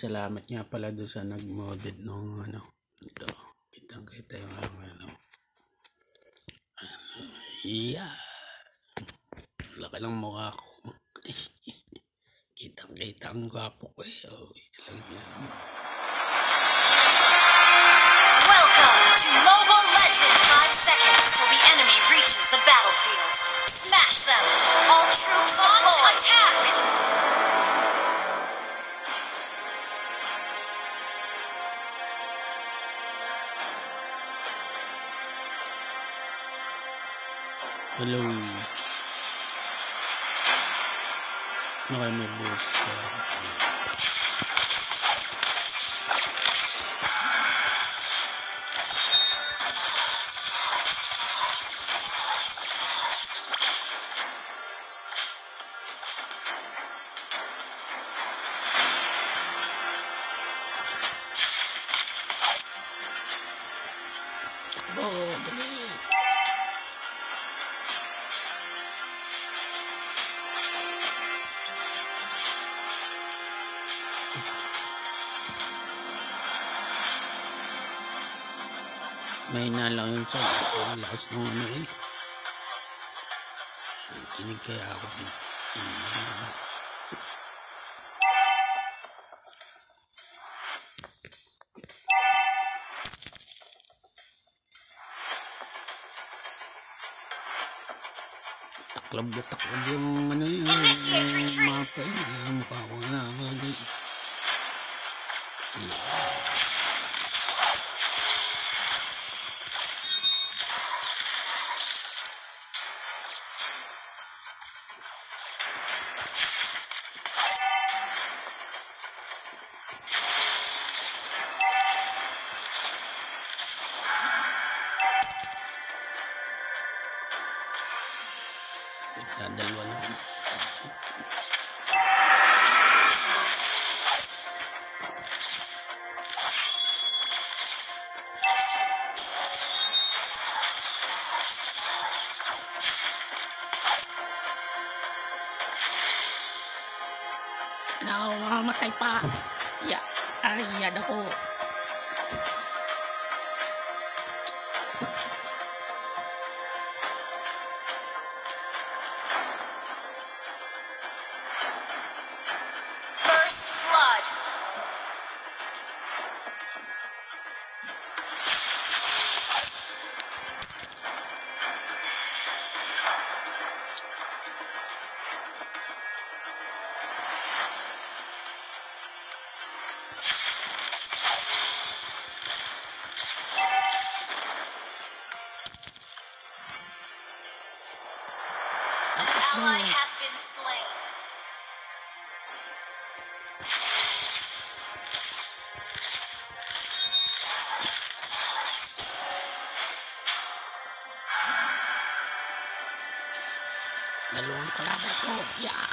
salamat nga pala do sa nag-modded nung ano. Ito. Kitang kita yung ano. Yeah. Laki ng mukha ko. Kitang kita ang gwapo ko eh. Oh, lang yan. Welcome to Mobile Legend 5 seconds till the enemy reaches the battlefield. Smash them! No, I mean, mahina lang yung sound ang lakas ng ano eh. Kinig kaya ako din taklab na taklab yung ano yung mapa yun. Mukha ko na mga ganyan. Yeah. has been slain. Dalawang kalaban ko. Yeah.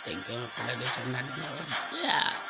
Thank you for doon sa. Yeah.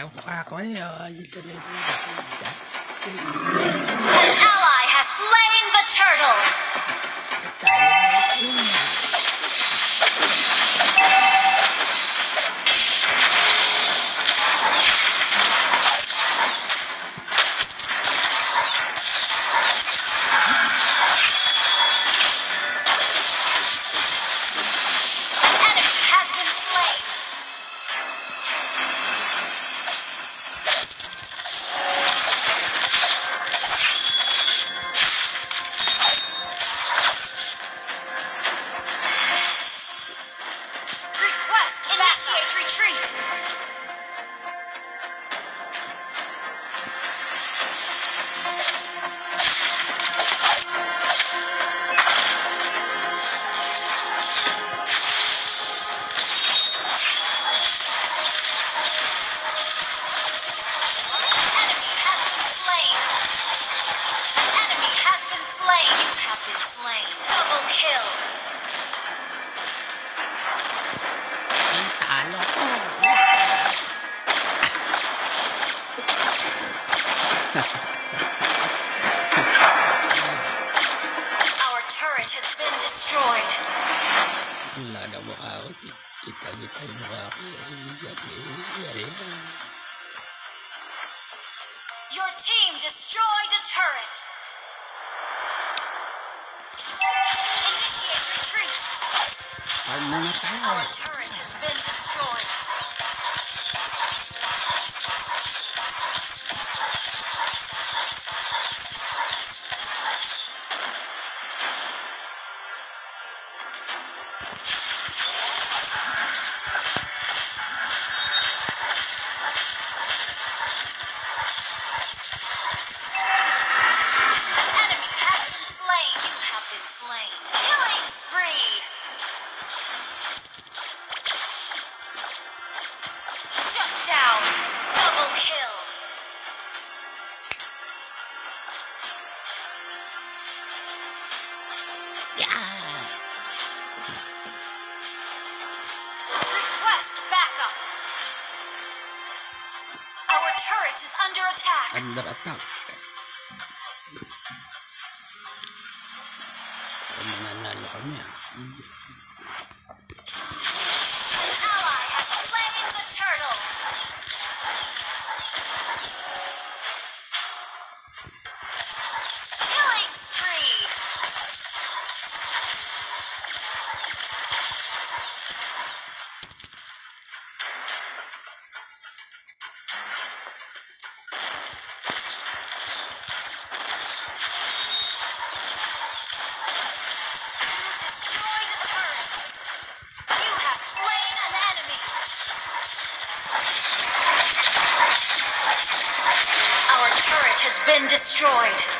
đã qua khỏi uh, Your team destroyed a turret. Initiate retreat. Our turret has been destroyed. 面呀 has been destroyed.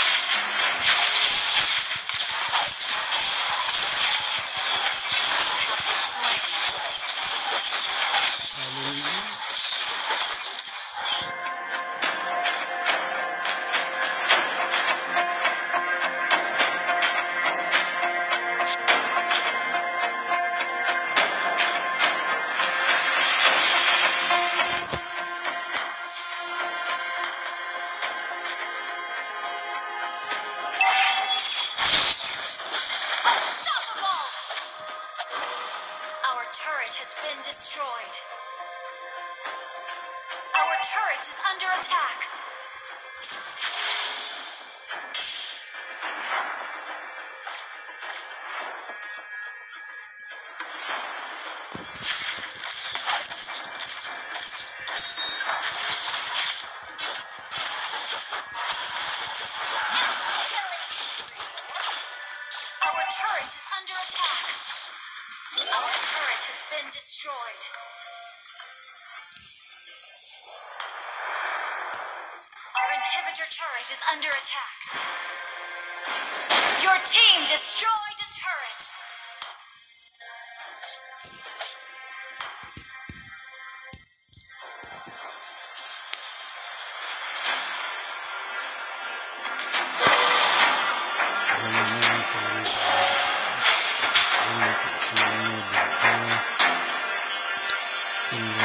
turret is under attack. Our turret has been destroyed. Our inhibitor turret is under attack. Your team destroyed a turret. Mm-hmm.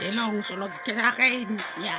e leng go lo kry-ageng ya.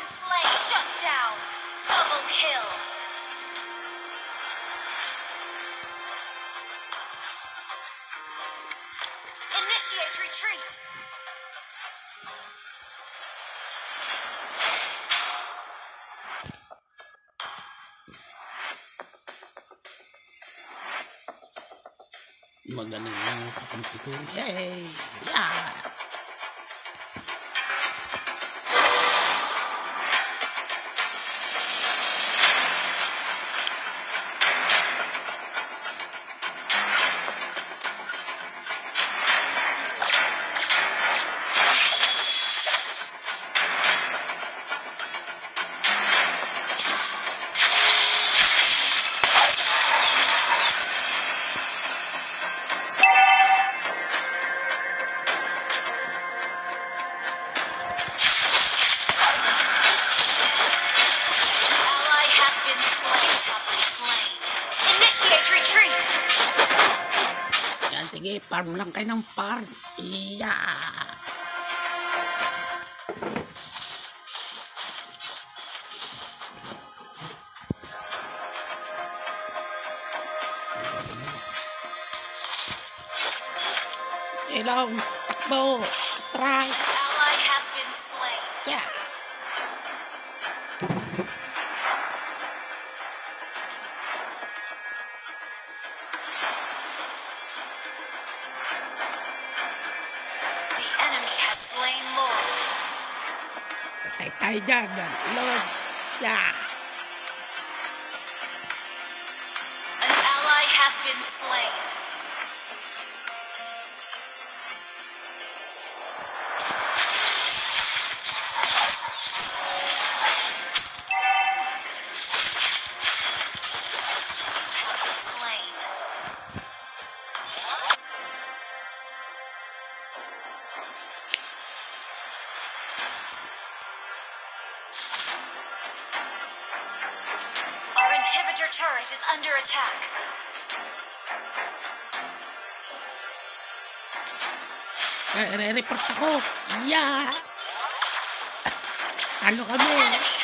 Demon shut down. Double kill. Initiate retreat. Kakampi ko. Yay! Yeah! lang kayo ng par. Yeah! Ilong, takbo, atras. hijack them. Lord, yeah. An ally has been slain. Ano ka?